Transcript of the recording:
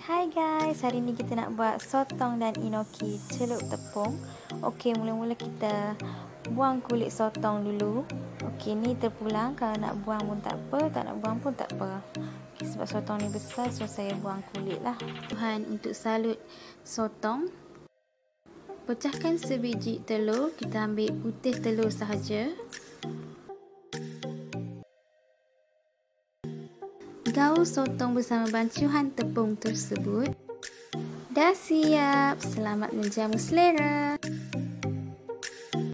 Hai guys, hari ni kita nak buat sotong dan inoki celup tepung. Okey, mula-mula kita buang kulit sotong dulu. Okey, ni terpulang. Kalau nak buang pun tak apa, tak nak buang pun tak apa. Okay, sebab sotong ni besar, so saya buang kulit lah. Tuhan untuk salut sotong. Pecahkan sebiji telur. Kita ambil putih telur sahaja. Gaul sotong bersama bancuhan tepung tersebut. Dah siap. Selamat menjamu selera.